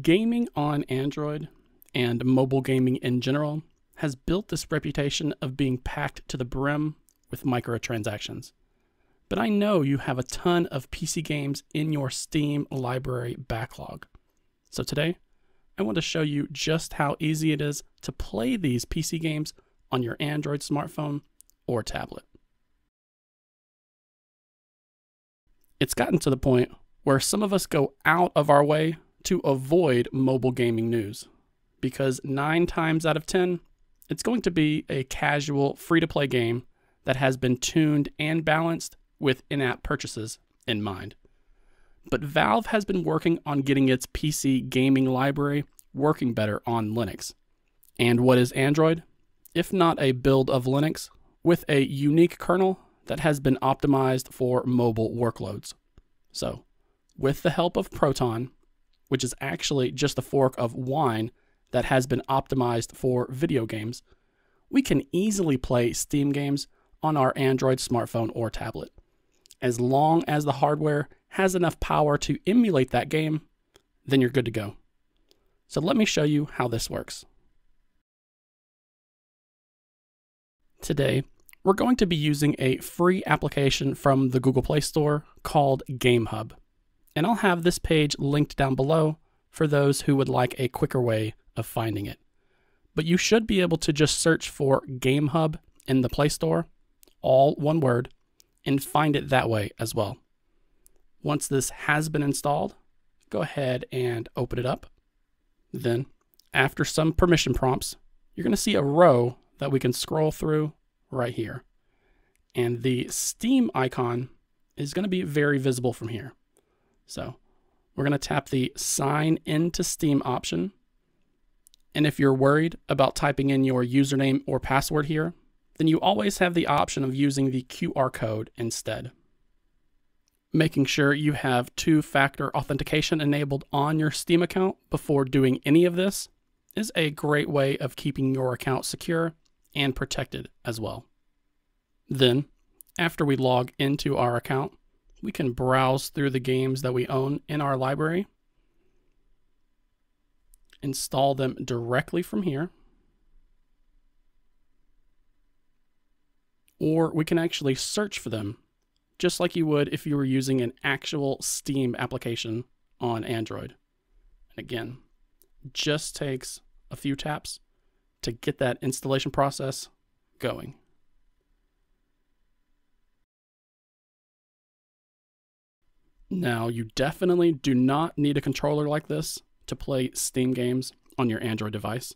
Gaming on Android and mobile gaming in general has built this reputation of being packed to the brim with microtransactions. But I know you have a ton of PC games in your Steam library backlog. So today, I want to show you just how easy it is to play these PC games on your Android smartphone or tablet. It's gotten to the point where some of us go out of our way to avoid mobile gaming news because nine times out of 10, it's going to be a casual, free to play game that has been tuned and balanced with in app purchases in mind. But Valve has been working on getting its PC gaming library working better on Linux. And what is Android? If not a build of Linux with a unique kernel that has been optimized for mobile workloads. So, with the help of Proton, which is actually just a fork of Wine that has been optimized for video games, we can easily play Steam games on our Android smartphone or tablet. As long as the hardware has enough power to emulate that game, then you're good to go. So let me show you how this works. Today, we're going to be using a free application from the Google Play Store called GameHub and I'll have this page linked down below for those who would like a quicker way of finding it. But you should be able to just search for Game Hub in the Play Store, all one word, and find it that way as well. Once this has been installed, go ahead and open it up. Then, after some permission prompts, you're going to see a row that we can scroll through right here. And the Steam icon is going to be very visible from here. So we're going to tap the sign into Steam option. And if you're worried about typing in your username or password here, then you always have the option of using the QR code instead. Making sure you have two factor authentication enabled on your Steam account before doing any of this is a great way of keeping your account secure and protected as well. Then, after we log into our account, we can browse through the games that we own in our library, install them directly from here, or we can actually search for them just like you would if you were using an actual Steam application on Android. And again, just takes a few taps to get that installation process going. Mm. Now, you definitely do not need a controller like this to play Steam games on your Android device,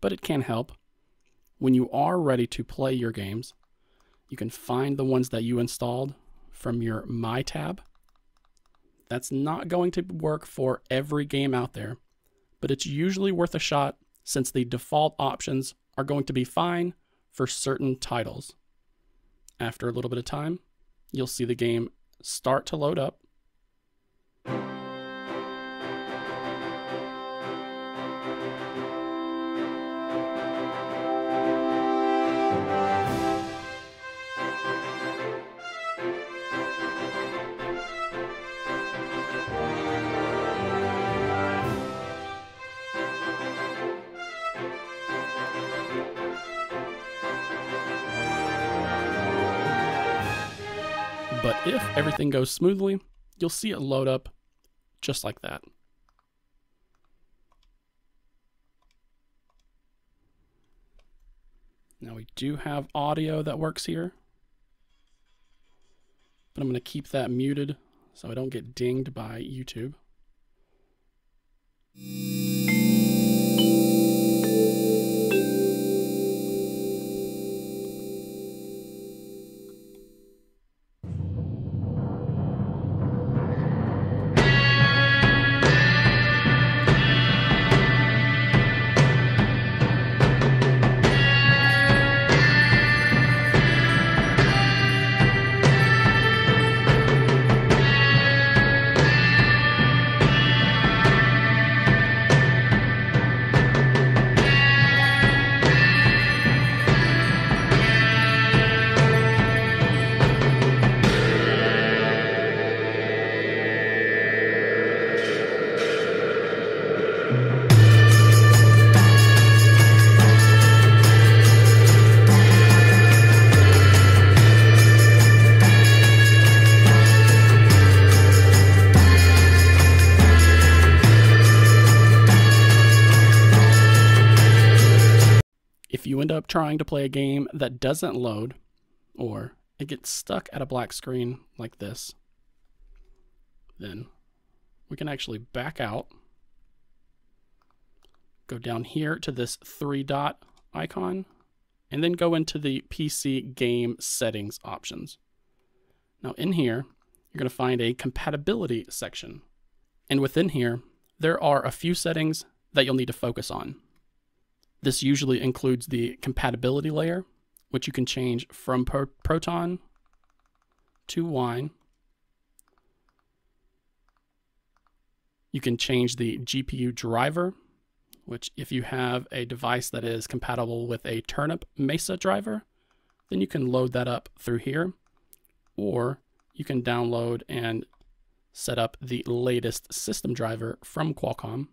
but it can help. When you are ready to play your games, you can find the ones that you installed from your My tab. That's not going to work for every game out there, but it's usually worth a shot since the default options are going to be fine for certain titles. After a little bit of time, you'll see the game start to load up But if everything goes smoothly, you'll see it load up just like that. Now we do have audio that works here, but I'm going to keep that muted so I don't get dinged by YouTube. Up trying to play a game that doesn't load, or it gets stuck at a black screen like this, then we can actually back out, go down here to this three dot icon, and then go into the PC game settings options. Now in here, you're going to find a compatibility section. And within here, there are a few settings that you'll need to focus on. This usually includes the compatibility layer, which you can change from Pro Proton to Wine. You can change the GPU driver, which if you have a device that is compatible with a Turnip Mesa driver, then you can load that up through here. Or you can download and set up the latest system driver from Qualcomm.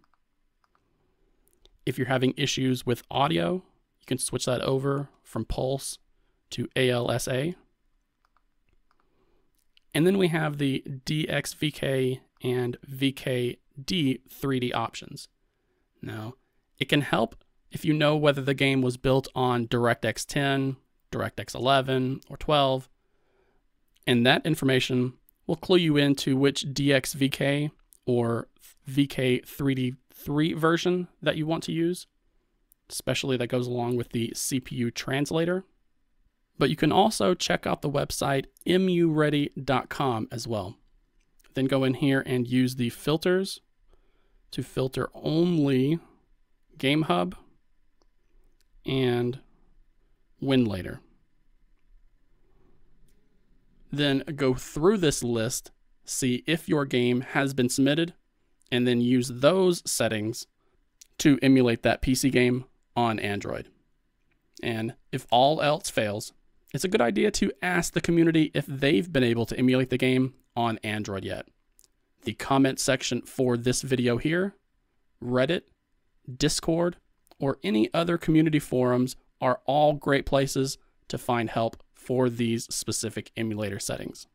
If you're having issues with audio, you can switch that over from Pulse to ALSA. And then we have the DXVK and VKD 3D options. Now, it can help if you know whether the game was built on DirectX 10, DirectX 11, or 12, and that information will clue you into which DXVK or VKD3D version that you want to use, especially that goes along with the CPU translator. But you can also check out the website emuready.com as well. Then go in here and use the filters to filter only GameHub and Winlator. Then go through this list, see if your game has been submitted, and then use those settings to emulate that PC game on Android. And if all else fails, it's a good idea to ask the community if they've been able to emulate the game on Android yet. The comment section for this video here, Reddit, Discord, or any other community forums are all great places to find help for these specific emulator settings.